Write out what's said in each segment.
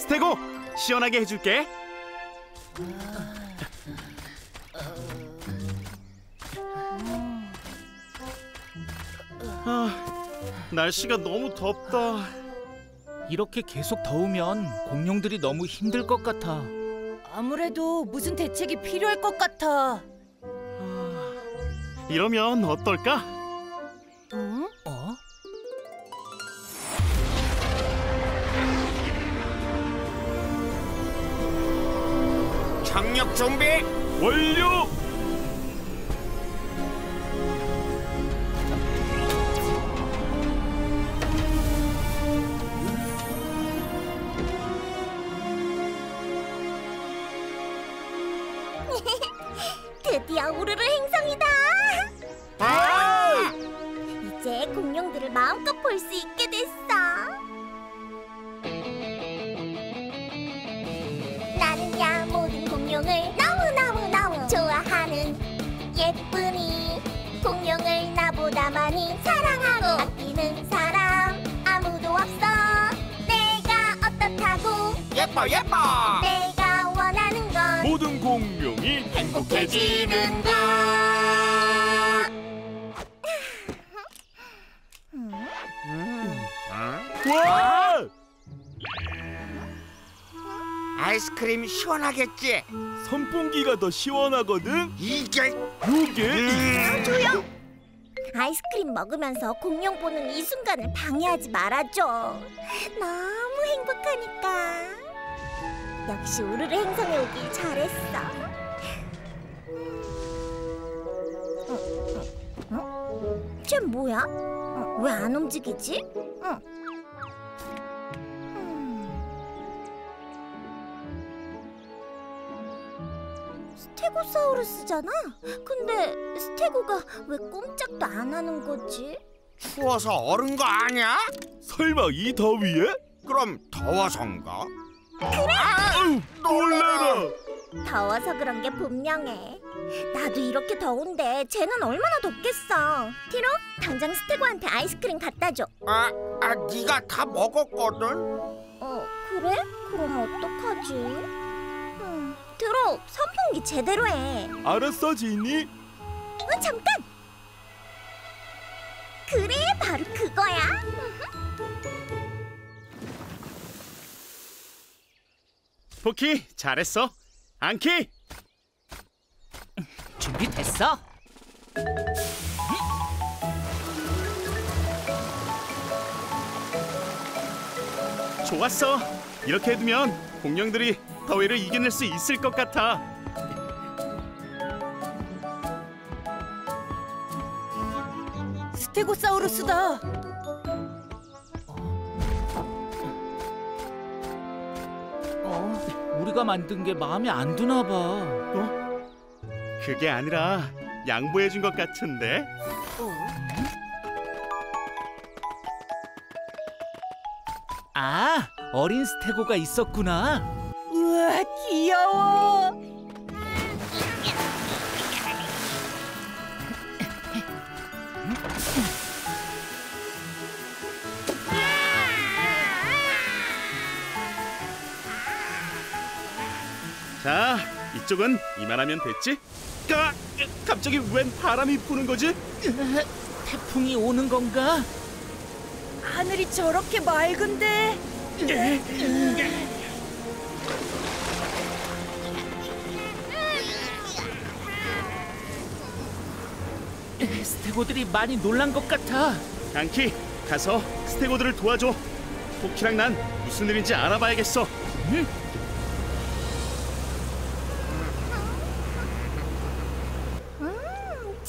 스테고 시원하게 해줄게. 아, 날씨가 너무 덥다. 이렇게 계속 더우면 공룡들이 너무 힘들 것 같아. 아무래도 무슨 대책이 필요할 것 같아. 이러면 어떨까? 준비 완료. 공룡을 너무 너무 너무 좋아하는 예쁜이 공룡을 나보다 많이 사랑하고 아끼는 사람 아무도 없어. 내가 어떻다고 예뻐 예뻐 내가 원하는 건 모든 공룡이 행복해지는 것. 와! 아이스크림 시원하겠지 선풍기가 더 시원하거든. 이게 요게 조용! 아이스크림 먹으면서 공룡 보는 이 순간을 방해하지 말아줘. 너무 행복하니까. 역시 우르르 행성에 오길 잘했어. 어, 어, 어? 쟤 뭐야? 왜 안 움직이지? 어. 스테고사우루스잖아. 근데 스테고가 왜 꼼짝도 안 하는 거지? 추워서 얼은 거 아니야? 설마 이 더위에? 그럼 더워서인가? 아유, 놀래라. 더워서 그런 게 분명해. 나도 이렇게 더운데 쟤는 얼마나 덥겠어. 티로, 당장 스테고한테 아이스크림 갖다 줘. 아, 아 네가 다 먹었거든 어, 그래? 그럼 어떡하지? 음, 드로, 선풍기 제대로 해. 알았어, 지니. 어, 잠깐! 그래, 바로 그거야. 포키 잘했어. 안키 준비됐어? 좋았어. 이렇게 해두면 공룡들이 더위를 이겨낼 수 있을 것 같아. 스테고사우루스다. 어, 우리가 만든 게 마음에 안 드나 봐. 어? 그게 아니라 양보해 준 것 같은데. 아, 어린 스테고가 있었구나. 이쪽은 이만하면 됐지? 까, 갑자기 웬 바람이 부는 거지? 태풍이 오는 건가? 하늘이 저렇게 맑은데. 스테고들이 많이 놀란 것 같아. 안키, 가서 스테고들을 도와줘. 포키랑 난 무슨 일인지 알아봐야겠어. 응?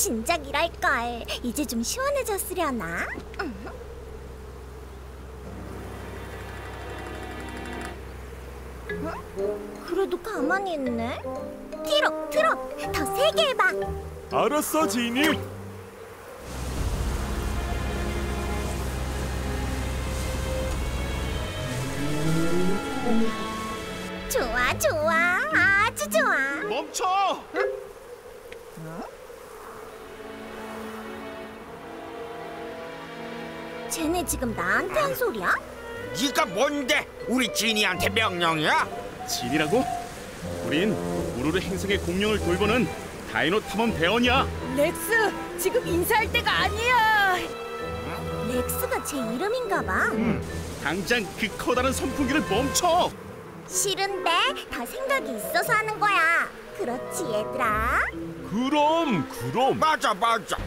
진작 이랄걸. 이제 좀 시원해졌으려나? 음. 어? 그래도 가만히 있네. 티로, 트로, 더 세게 해봐. 알았어, 지니. 좋아, 좋아, 아주 좋아. 멈춰! 쟤네 지금 나한테 한 소리야? 네가 뭔데 우리 지니한테 명령이야? 진이라고? 우린 우르르 행성의 공룡을 돌보는 다이노 탐험 대원이야. 렉스, 지금 인사할 때가 아니야. 렉스가 제 이름인가 봐. 당장 그 커다란 선풍기를 멈춰. 싫은데 다 생각이 있어서 하는 거야. 그렇지 얘들아. 그럼 그럼. 맞아 맞아.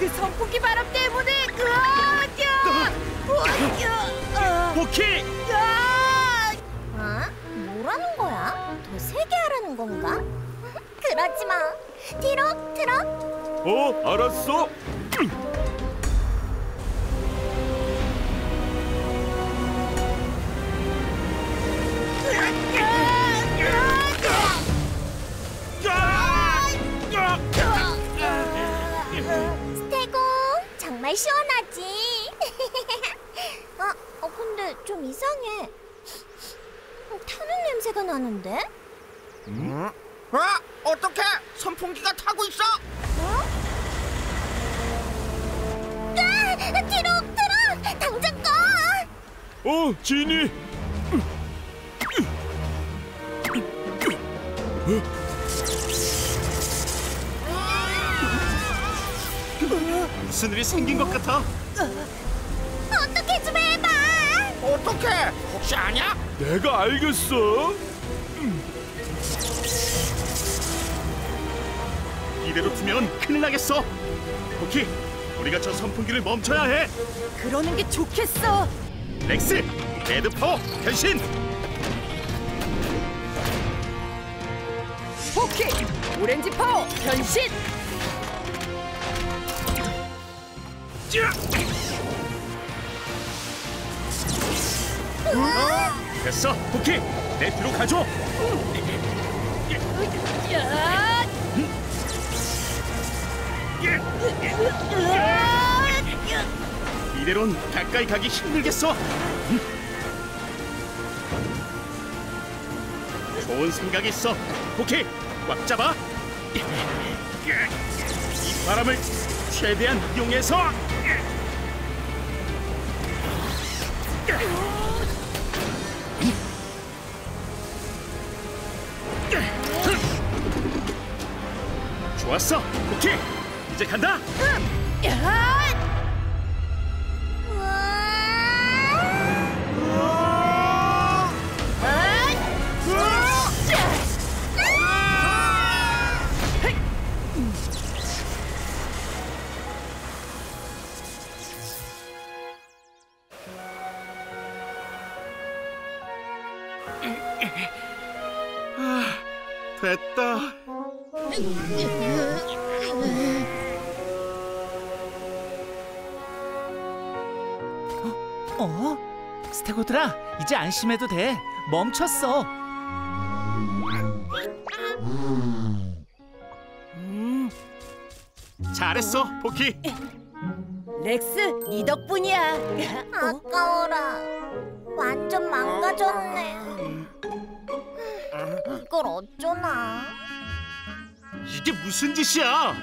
그 선풍기 바람 때문에 으아, 야, 포키. 어? 뭐라는 거야? 더 세게 하라는 건가? 그러지 마. 티록 트럭. 어 알았어. 스테고 정말 시원하지. 어, 어 근데 좀 이상해. 어, 타는 냄새가 나는데? 응? 아 어떻게 선풍기가 타고 있어? 아, 티록 트럭 당장 꺼. 어 진이. 무슨 일이 생긴 것 같아? 어떻게? 혹시 아냐? 내가 알겠어. 이대로 두면 큰일 나겠어. 포키, 우리가 저 선풍기를 멈춰야 해. 그러는 게 좋겠어. 렉스, red power 변신. 포키, 오렌지 파워 변신. 됐어, 포키, 내 뒤로 가줘. 야, 이대론 가까이 가기 힘들겠어. 좋은 생각이 있어. 포키, 꽉 잡아. 이 바람을 최대한 이용해서. 좋았어, 포키. 이제 간다. 야, 이제 안심해도 돼. 멈췄어. 잘했어, 포키. 렉스, 네 덕분이야. 아까워라. 완전 망가졌네. 이걸 어쩌나? 이게 무슨 짓이야?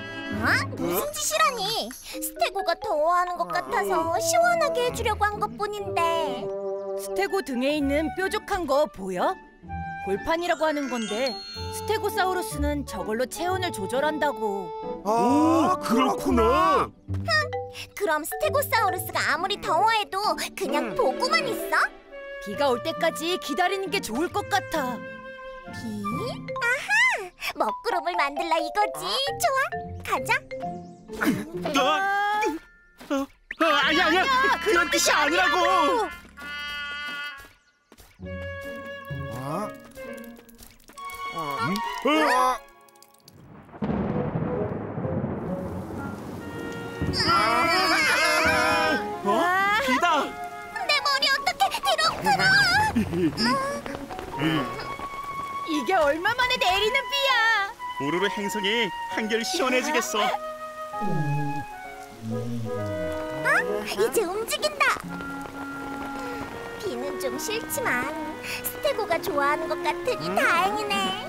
어? 무슨 짓이라니? 스테고가 더워하는 것 같아서 시원하게 해주려고 한 것뿐인데. 스테고 등에 있는 뾰족한 거 보여? 골판이라고 하는 건데 스테고사우루스는 저걸로 체온을 조절한다고. 아 그렇구나. 그럼 스테고사우루스가 아무리 더워해도 그냥 보고만 있어? 비가 올 때까지 기다리는 게 좋을 것 같아. 비? 아하! 먹구름을 만들라 이거지. 좋아, 가자. 아, 아, 아니야, 아니야. 그런 뜻이 아니라고. 비다. 내 머리 어떻게 들어 들어? 이게 얼마 만에 내리는 비야. 우르르 행성이 한결 시원해지겠어. 이제 움직인다. 좀 싫지만 스테고가 좋아하는 것 같으니 다행이네.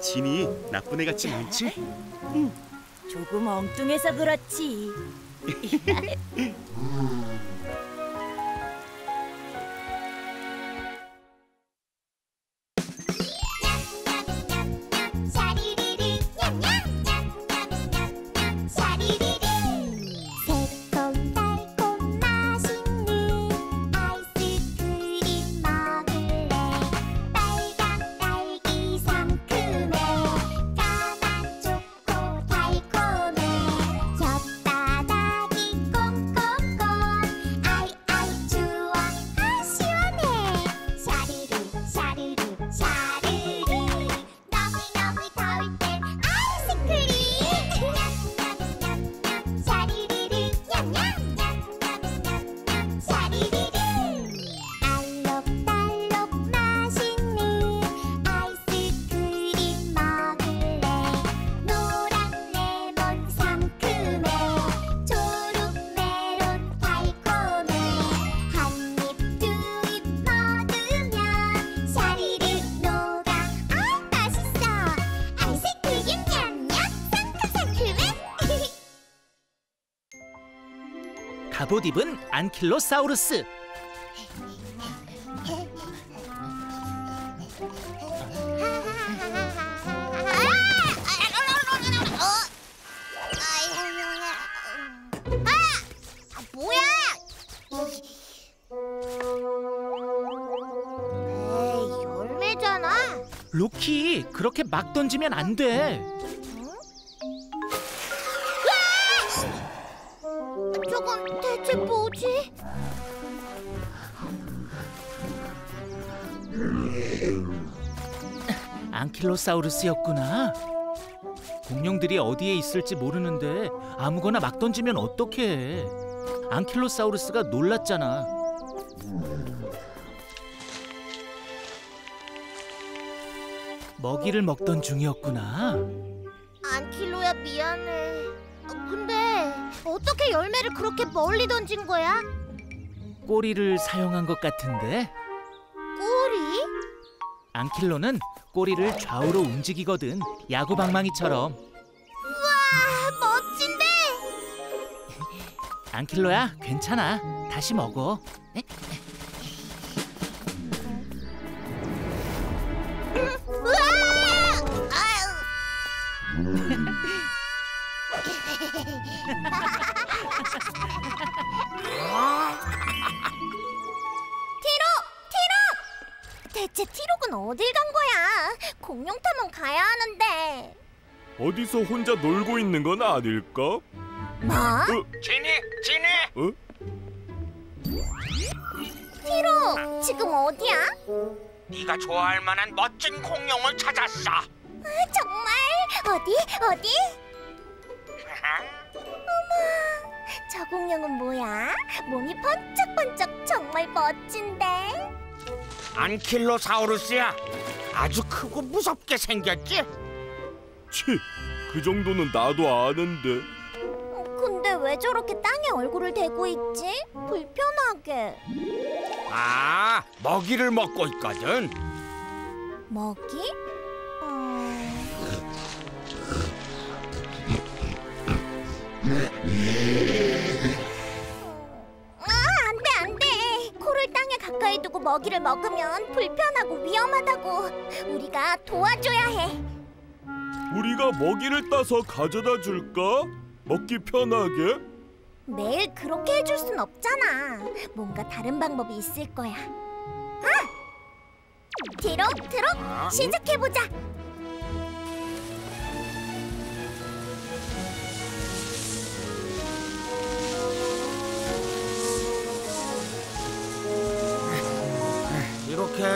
진이 나쁜 애 같진 않지? 조금 엉뚱해서 그렇지. 갑옷 입은 안킬로사우루스. 아. 루키, 그렇게 막 던지면 안 돼. 안킬로사우루스였구나. 공룡들이 어디에 있을지 모르는데 아무거나 막 던지면 어떡해. 안킬로사우루스가 놀랐잖아. 먹이를 먹던 중이었구나. 안킬로야 미안해. 어, 근데 어떻게 열매를 그렇게 멀리 던진 거야? 꼬리를 사용한 것 같은데 꼬리? 안킬로는 꼬리를 좌우로 움직이거든. 야구 방망이처럼. 아, 멋진데. 안킬로야, 괜찮아. 다시 먹어. 우와! 티록! 티록! 대체 티록 은 어딜 간 거야? 공룡 탐험 가야 하는데. 어디서 혼자 놀고 있는 건 아닐까? 어? 뭐? 지니, 지니. 어? 티록, 지금 어디야? 네가 좋아할 만한 멋진 공룡을 찾았어. 정말? 어디? 어디? 저 공룡은 뭐야? 몸이 번쩍번쩍 정말 멋진데. 안킬로사우루스야. 아주 크고 무섭게 생겼지? 치, 그 정도는 나도 아는데. 근데 왜 저렇게 땅에 얼굴을 대고 있지? 불편하게. 아, 먹이를 먹고 있거든. 먹이? 음... 먹이를 먹으면 불편하고 위험하다고. 우리가 도와줘야 해. 우리가 먹이를 따서 가져다 줄까? 먹기 편하게? 매일 그렇게 해줄 순 없잖아. 뭔가 다른 방법이 있을 거야. 아! 트럭, 트럭, 시작해보자.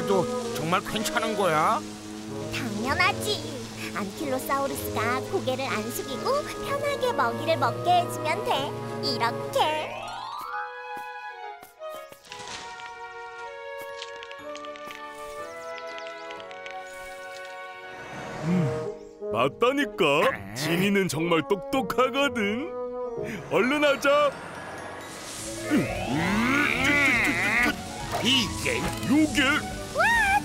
해도 정말 괜찮은 거야? 당연하지. 안킬로사우루스가 고개를 안 숙이고 편하게 먹이를 먹게 해주면 돼. 이렇게. 맞다니까. 지니는 정말 똑똑하거든. 얼른 하자. 이게 요게 와,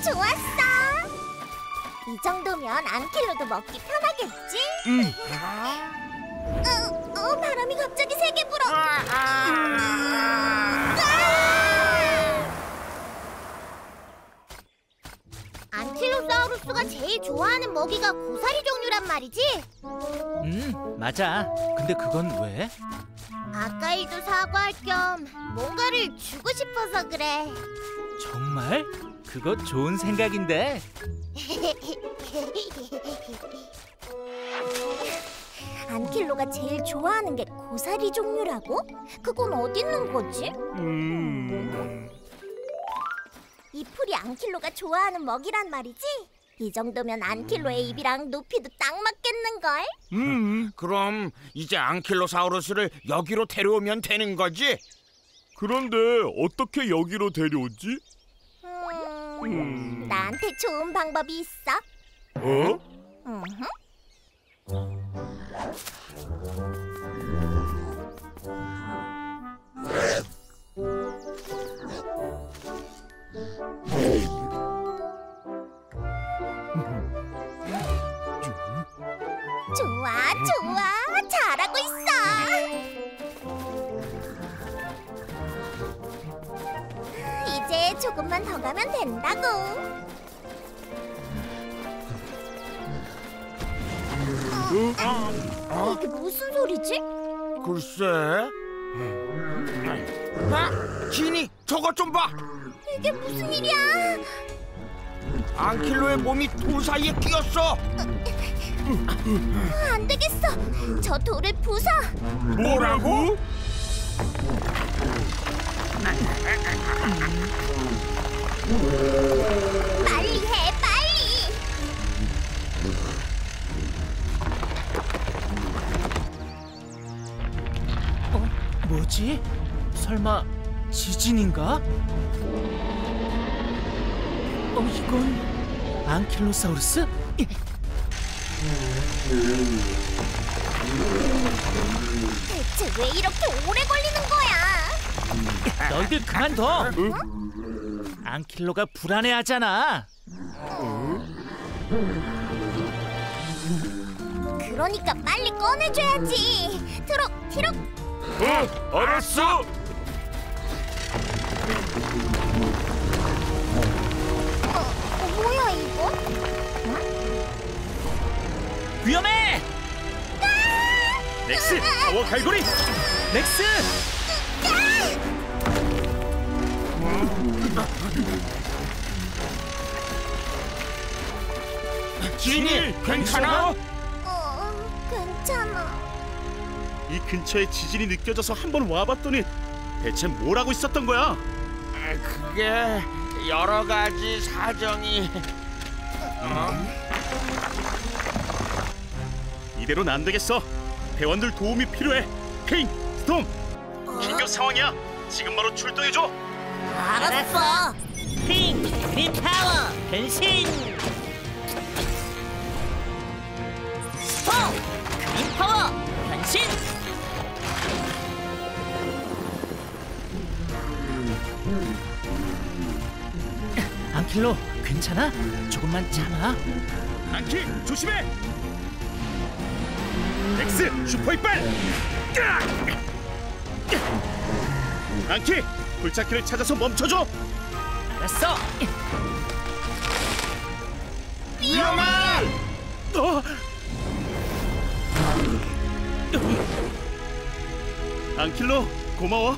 좋았어. 이 정도면 안킬로도 먹기 편하겠지? 음. 어, 어, 바람이 갑자기 세게 불어. 안킬로사우루스가 제일 좋아하는 먹이가 고사리 종류란 말이지? 음, 맞아. 근데 그건 왜? 아까이도 사과할 겸 뭔가를 주고 싶어서 그래. 정말? 그거 좋은 생각인데. 안킬로가 제일 좋아하는 게 고사리 종류라고? 그건 어디 있는 거지? 음. 이 풀이 안킬로가 좋아하는 먹이란 말이지? 이 정도면 안킬로의 입이랑 높이도 딱 맞겠는걸? 음. 그럼 이제 안킬로사우루스를 여기로 데려오면 되는 거지? 그런데 어떻게 여기로 데려오지? 음, 음. 나한테 좋은 방법이 있어. 어? 음흠. 좋아, 좋아, 잘하고 있어. 조금만 더 가면 된다고. 어? 이게 무슨 소리지? 글쎄. 아, 지니, 저것 좀 봐. 이게 무슨 일이야? 앙킬로의 몸이 돌 사이에 끼었어. 아, 안 되겠어. 저 돌을 부숴. 뭐라고? 빨리 해, 빨리. 어? 뭐지? 설마 지진인가? 어, 이건 안킬로사우루스? 대체 왜 이렇게 오래 걸리는 거야? 너희들 그만둬. 안킬로가 불안해하잖아. 그러니까 빨리 꺼내줘야지. 트럭, 트럭. 어, 알았어. 어, 뭐야 이거? 위험해! 넥스 타워 갈고리 렉스! 지니, 괜찮아? 어, 괜찮아. 이 근처에 지진이 느껴져서 한번 와봤더니 대체 뭘 하고 있었던 거야? 그게 여러 가지 사정이. 이대로는 안 되겠어. 대원들 도움이 필요해. 핑, 스톰. 긴급 상황이야. 지금 바로 출동해 줘. 알았어. 핑, 그린 파워, 변신. 스톰, green power, 변신. 안킬로, 괜찮아? 조금만 참아. 안키 조심해. 렉스 슈퍼 이빨. 안키 굴착기를 찾아서 멈춰줘. 알았어. 위험해. 어. 안킬로 고마워.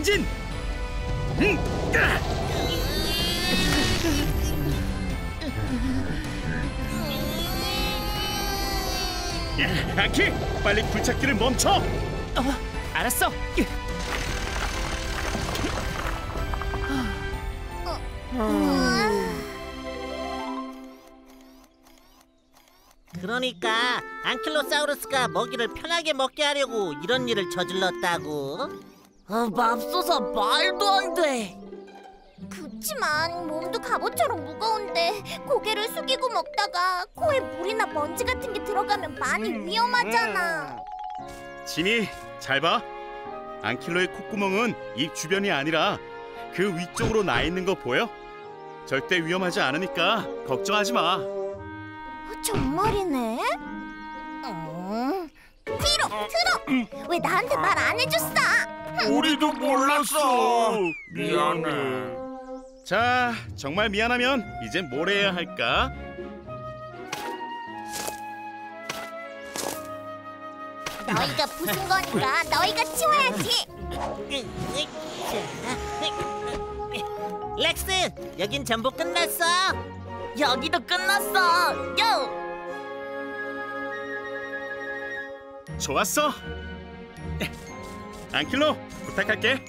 엔진. 음. 으악! 야, 안키 빨리 굴착기를 멈춰. 어, 알았어. 그러니까 안킬로사우루스가 먹이를 편하게 먹게 하려고 이런 일을 저질렀다고. 아, 맙소사 말도 안 돼. 그치만 몸도 갑옷처럼 무거운데 고개를 숙이고 먹다가 코에 물이나 먼지 같은 게 들어가면 많이 위험하잖아. 진이 잘 봐. 안킬로의 콧구멍은 입 주변이 아니라 그 위쪽으로 나 있는 거 보여? 절대 위험하지 않으니까 걱정하지 마. 정말이네. 음. 티로, 트로. 왜 나한테 말 안 해줬어? 우리도 몰랐어. 미안해. 자, 정말 미안하면 이제 뭘 해야 할까? 너희가 부순 거니까 너희가 치워야지. 렉스, 여긴 전부 끝났어. 여기도 끝났어. 요. 좋았어. 안킬로 부탁할게.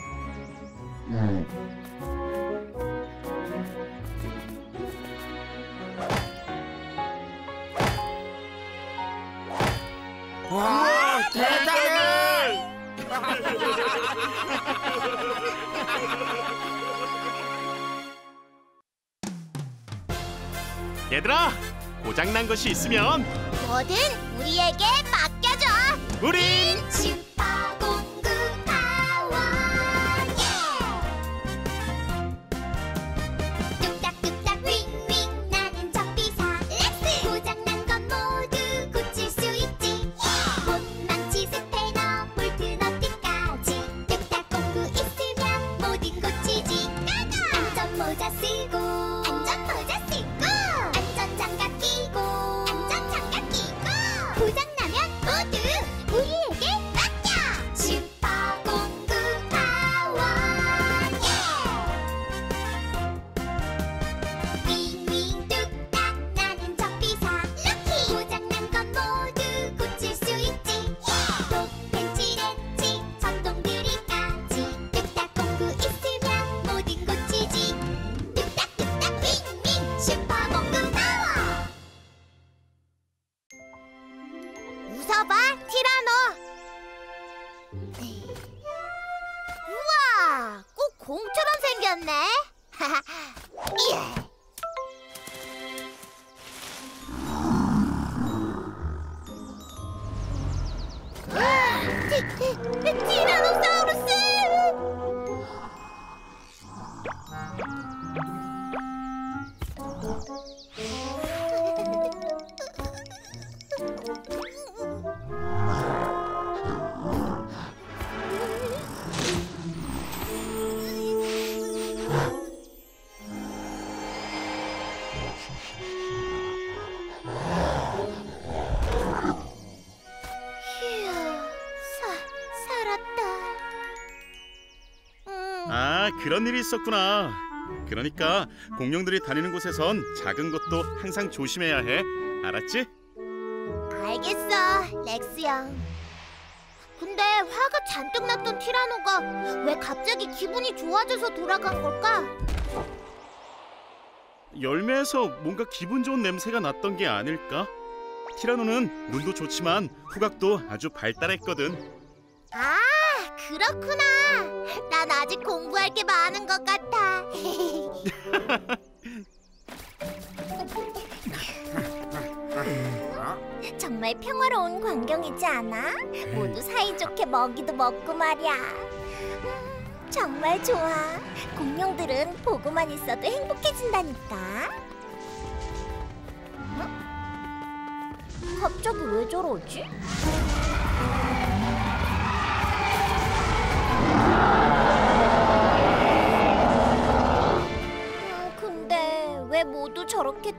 와, 대단해. 얘들아, 고장난 것이 있으면 뭐든 우리에게 맡겨줘. 우린 그런 일이 있었구나. 그러니까 공룡들이 다니는 곳에선 작은 것도 항상 조심해야 해. 알았지? 알겠어, 렉스 형. 근데 화가 잔뜩 났던 티라노가 왜 갑자기 기분이 좋아져서 돌아간 걸까? 열매에서 뭔가 기분 좋은 냄새가 났던 게 아닐까? 티라노는 눈도 좋지만 후각도 아주 발달했거든. 아, 그렇구나. 난 아직 공부할 게 많은 것 같아. 정말 평화로운 광경이지 않아? 모두 사이좋게 먹이도 먹고 말이야. 음, 정말 좋아. 공룡들은 보고만 있어도 행복해진다니까. 어? 갑자기 왜 저러지?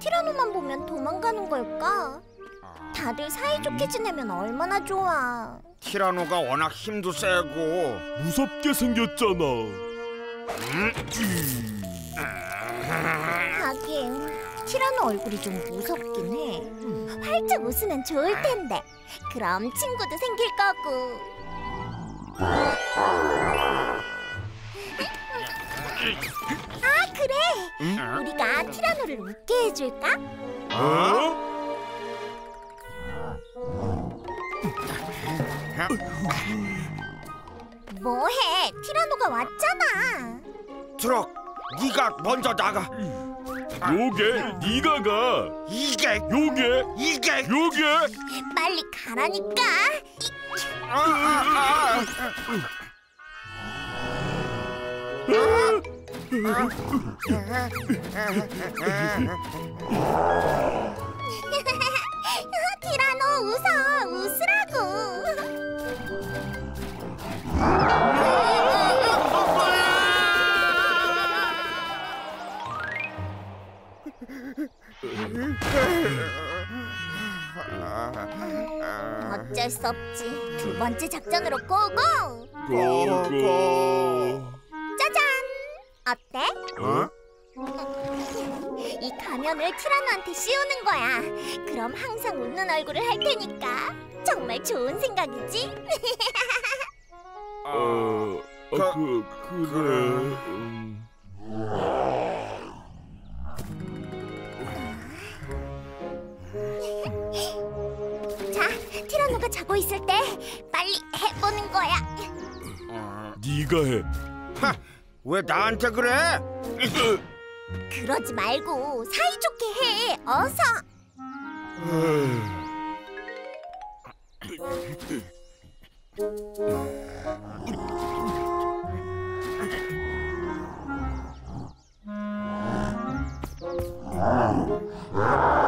티라노만 보면 도망가는 걸까? 다들 사이좋게 지내면 얼마나 좋아. 티라노가 워낙 힘도 세고 무섭게 생겼잖아. 하긴 티라노 얼굴이 좀 무섭긴 해. 활짝 웃으면 좋을 텐데. 그럼 친구도 생길 거고. 아 그래. 우리가 티라노를 웃게 해줄까? 어? 뭐해? 티라노가 왔잖아. 트럭 네가 먼저 나가 요게 네가 가. 이게 요게 이게 요게. 빨리 가라니까. 아, 아, 아. 티라노 웃어 웃으라고. 어쩔 수 없지. 두 번째 작전으로 고고. 고고. 어때? 어? 이 가면을 티라노한테 씌우는 거야. 그럼 항상 웃는 얼굴을 할 테니까. 정말 좋은 생각이지? 어, 어, 그 그래. 음. 자, 티라노가 자고 있을 때 빨리 해보는 거야. 네가 해. 하, 왜 나한테 그래? 그러지 말고 사이좋게 해. 어서.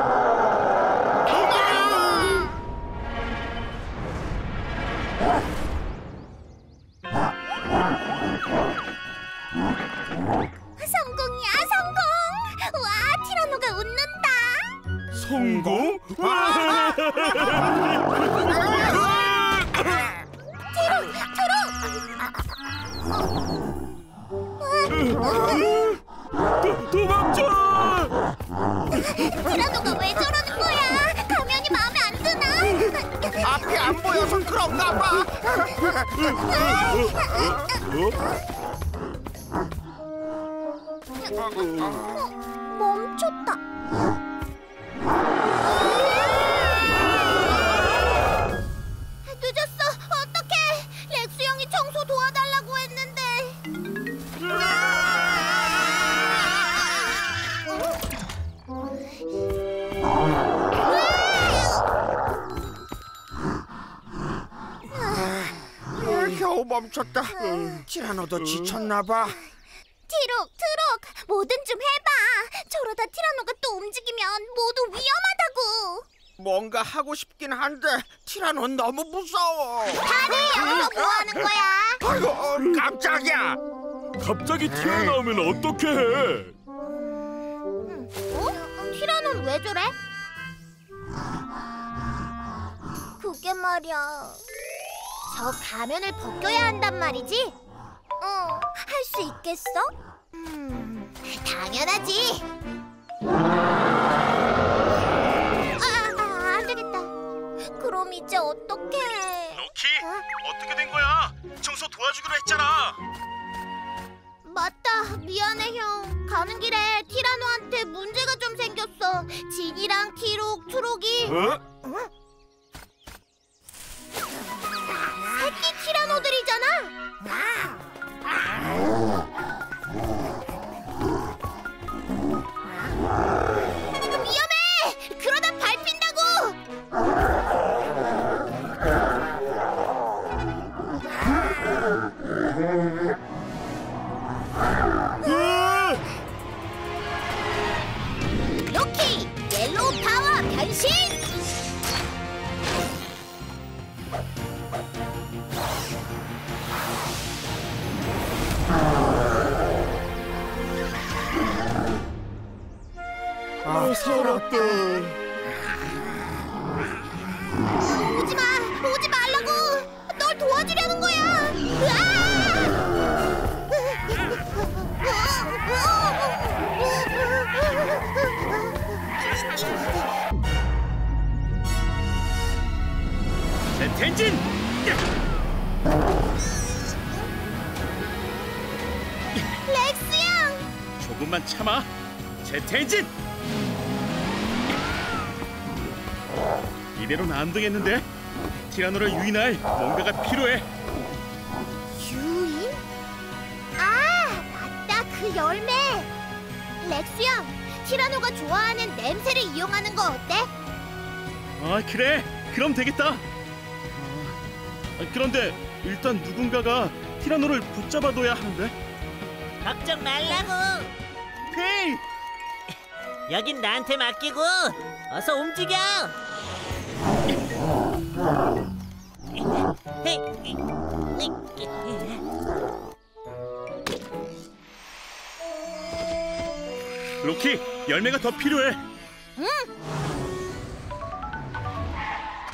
성공? 도망쳐! 티라노가 왜 저러는 거야? 가면이 마음에 안 드나? 앞이 안 보여서 그런가 봐. 멈췄다. 멈췄다. 티라노도 지쳤나 봐. 티록, 트록, 뭐든 좀 해봐. 저러다 티라노가 또 움직이면 모두 위험하다고. 뭔가 하고 싶긴 한데 티라노는 너무 무서워. 다들 여기서 뭐 하는 거야? 아이고 깜짝이야. 갑자기 튀어나오면 어떡해? 어? 티라노는 왜 저래? 그게 말이야. 저 가면을 벗겨야 한단 말이지? 어, 할 수 있겠어? 음, 당연하지. 아, 아, 안 되겠다. 그럼 이제 어떡해? 로키 어떻게 된 거야? 청소 도와주기로 했잖아. 맞다, 미안해 형. 가는 길에 티라노한테 문제가 좀 생겼어. 진이랑 티록, 트록이 어? 새 아 서럽다. 오지 마! 오지 말라고! 널 도와주려는 거야! 텐진! 렉스 형! 조금만 참아. 제트 엔진! 이대로는 안 되겠는데? 티라노를 유인할 뭔가가 필요해. 유인? 아, 맞다. 그 열매. 렉스 형, 티라노가 좋아하는 냄새를 이용하는 거 어때? 아 그래 그럼 되겠다 아, 그런데 일단 누군가가 티라노를 붙잡아둬야 하는데 걱정 말라고. 헤이 여긴 나한테 맡기고 어서 움직여. 로키 열매가 더 필요해.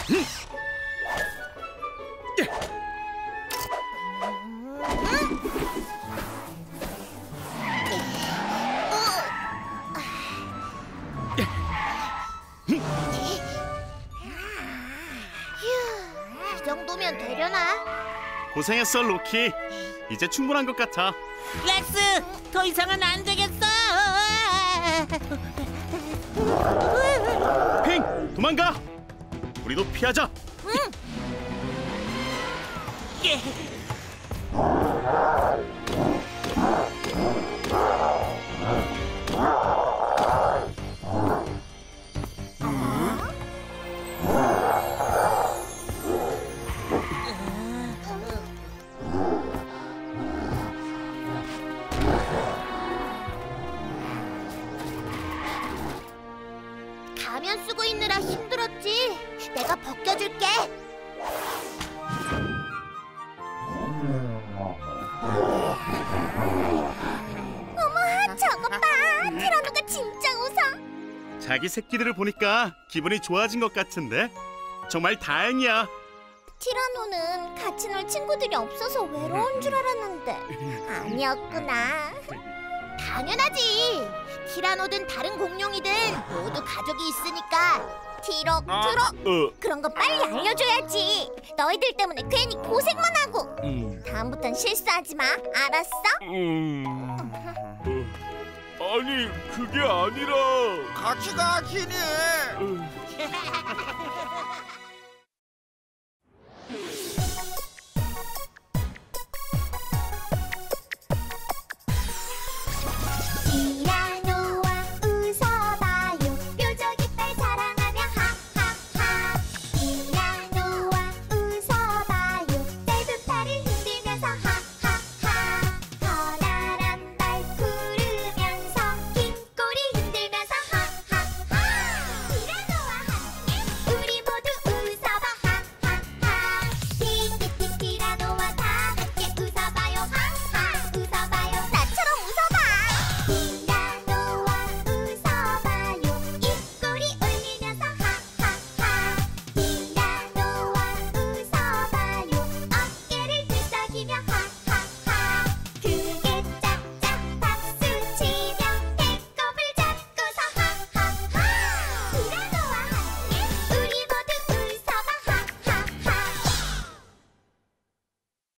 이 고생했어 로키 이제 충분한 것 같아 렉스, 더 이상은 안 되겠어. 핑 도망가 우리도 피하자 예. 새끼들을 보니까 기분이 좋아진 것 같은데 정말 다행이야. 티라노는 같이 놀 친구들이 없어서 외로운 줄 알았는데 아니었구나. 당연하지. 티라노든 다른 공룡이든 모두 가족이 있으니까 티록 트록 어, 그런 거 빨리 알려줘야지. 너희들 때문에 괜히 고생만 하고. 음, 다음부턴 실수하지 마. 알았어? 음. 아니 그게 아니라. 같이 가 키니.